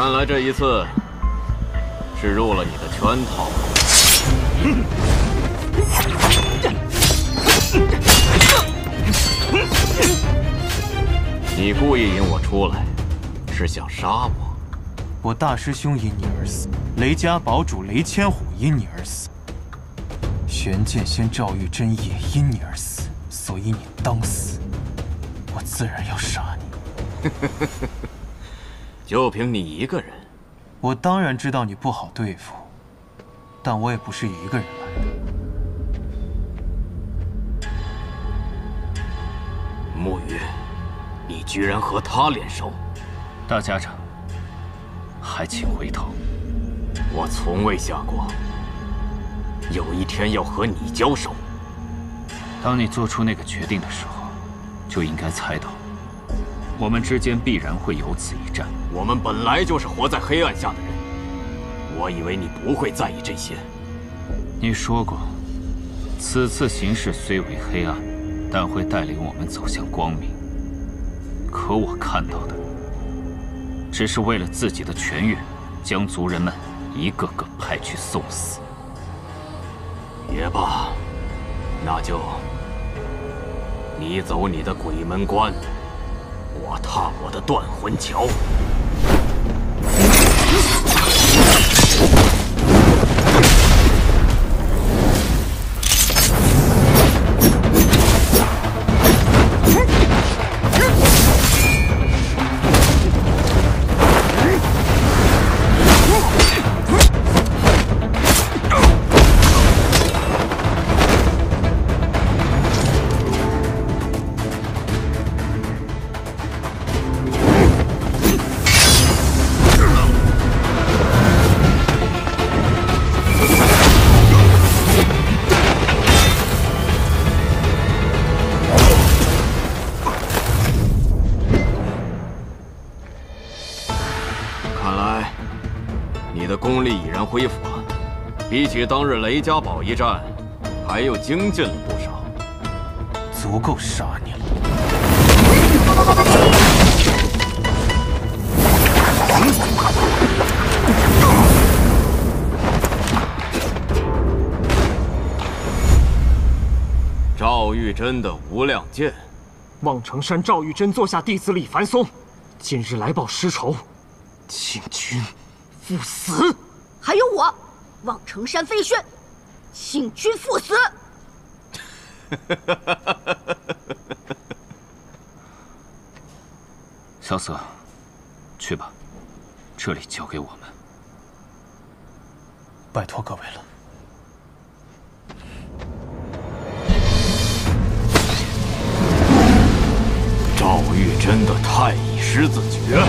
看来这一次是入了你的圈套。你故意引我出来，是想杀我？我大师兄因你而死，雷家堡主雷千虎因你而死，玄剑仙赵玉珍也因你而死，所以你当死，我自然要杀你。就凭你一个人？我当然知道你不好对付，但我也不是一个人来的。沐雨，你居然和他联手？大家长。还请回头。我从未想过有一天要和你交手。当你做出那个决定的时候，就应该猜到我们之间必然会有此一战。我们本来就是活在黑暗下的人，我以为你不会在意这些。你说过，此次形势虽为黑暗，但会带领我们走向光明。可我看到的。只是为了自己的痊愈，将族人们一个个派去送死。也罢，那就你走你的鬼门关，我踏我的断魂桥。恢复了，比起当日雷家堡一战，还又精进了不少。足够杀你了。赵玉珍的无量剑，望城山赵玉珍座下弟子李凡松，今日来报师仇，请君赴死。还有我，望城山飞轩，请君赴死。萧瑟，去吧，这里交给我们。拜托各位了。赵玉真的太乙狮子诀。